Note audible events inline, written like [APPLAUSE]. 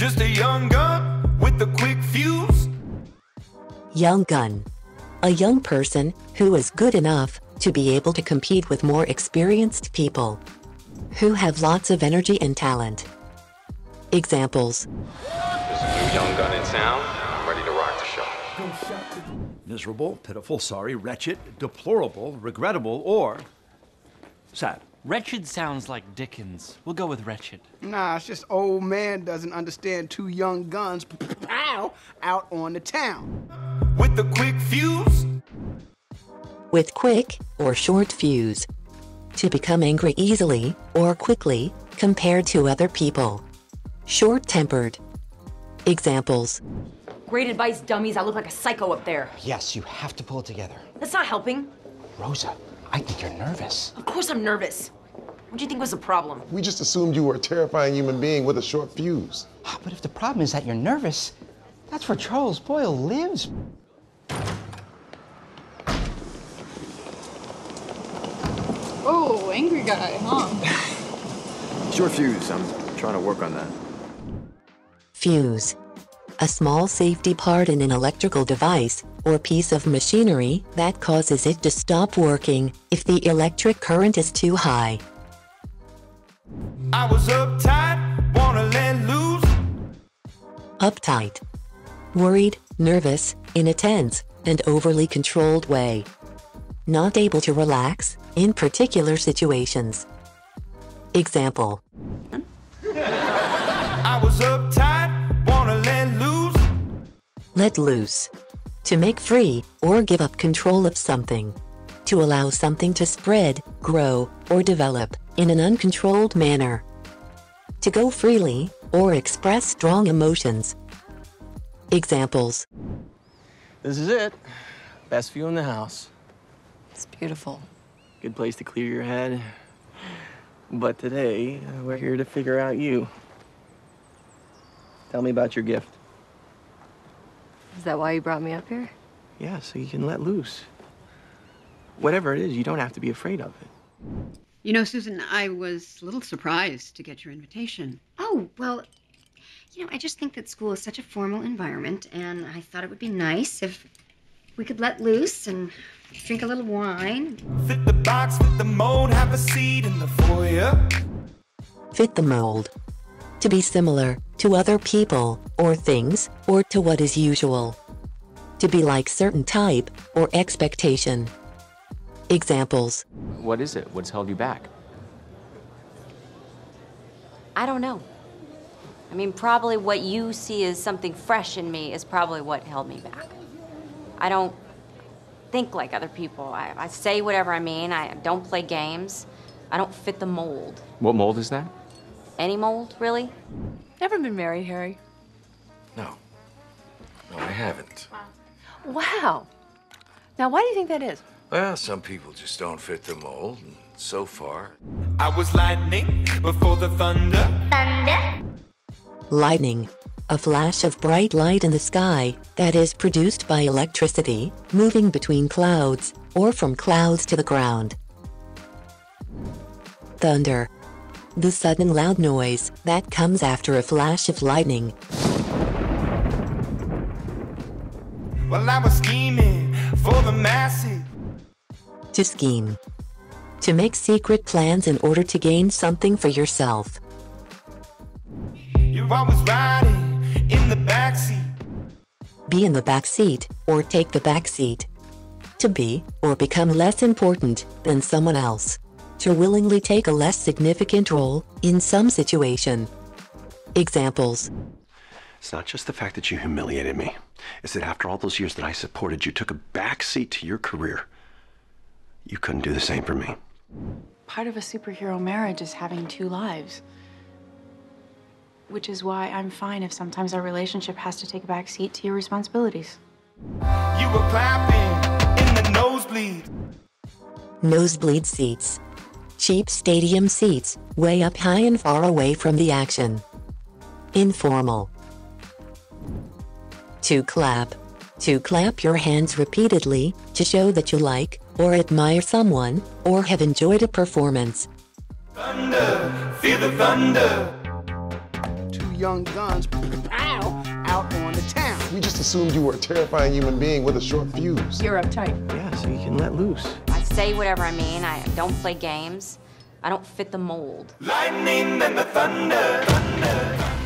Just a young gun with a quick fuse. Young gun. A young person who is good enough to be able to compete with more experienced people who have lots of energy and talent. Examples There's a new young gun in town. I'm ready to rock the show. Miserable, pitiful, sorry, wretched, deplorable, regrettable, or sad. Wretched sounds like Dickens. We'll go with wretched. Nah, it's just old man doesn't understand two young guns pow, out on the town. With the quick fuse. with quick or short fuse. To become angry easily or quickly compared to other people. Short tempered. Examples Great advice, dummies. I look like a psycho up there. Yes, you have to pull it together. That's not helping. Rosa, I think you're nervous. Of course I'm nervous. What do you think was the problem? We just assumed you were a terrifying human being with a short fuse. Ah, but if the problem is that you're nervous, that's where Charles Boyle lives. Oh, angry guy, huh? [LAUGHS] Short fuse. I'm trying to work on that. fuse. A small safety part in an electrical device or piece of machinery that causes it to stop working if the electric current is too high. I was uptight, wanna let loose. Uptight. Worried, nervous, in a tense, and overly controlled way. Not able to relax in particular situations. Example I was uptight, wanna let loose. Let loose. To make free or give up control of something. To allow something to spread, grow, or develop in an uncontrolled manner. To go freely or express strong emotions. Examples This is it. Best view in the house. It's beautiful. Good place to clear your head. But today, uh, we're here to figure out you. Tell me about your gift. Is that why you brought me up here? Yeah, so you can let loose. Whatever it is, you don't have to be afraid of it. You know, Susan, I was a little surprised to get your invitation. Oh, well, you know, I just think that school is such a formal environment, and I thought it would be nice if we could let loose and drink a little wine. Fit the box, fit the mold, have a seat in the foyer. fit the mold. To be similar to other people or things or to what is usual. To be like certain type or expectation. Examples What is it? What's held you back? I don't know. I mean, probably what you see as something fresh in me is probably what held me back. I don't think like other people. I, I say whatever I mean. I don't play games. I don't fit the mold. What mold is that? Any mold, really? Never been married, Harry. No. No, I haven't. Wow. Now, why do you think that is? Well, some people just don't fit the mold, and so far. I was lightning before the thunder. Thunder? lightning. A flash of bright light in the sky that is produced by electricity moving between clouds or from clouds to the ground. Thunder. The sudden loud noise that comes after a flash of lightning. Well, I was scheming for the masses. To scheme. To make secret plans in order to gain something for yourself. You're always riding in the backseat. Be in the back seat or take the back seat. To be or become less important than someone else. To willingly take a less significant role in some situation. Examples It's not just the fact that you humiliated me. It's that after all those years that I supported you, took a back seat to your career. You couldn't do the same for me. Part of a superhero marriage is having two lives. Which is why I'm fine if sometimes our relationship has to take a back seat to your responsibilities. You were clapping in the nosebleed. Nosebleed seats. Cheap stadium seats, way up high and far away from the action. Informal. To clap. To clap your hands repeatedly to show that you like or admire someone or have enjoyed a performance. Thunder, feel the thunder. Two young guns pow, out on the town. We just assumed you were a terrifying human being with a short fuse. You're uptight. Yeah, so you can let loose. Say whatever I mean. I don't play games. I don't fit the mold. Lightning and the thunder, thunder.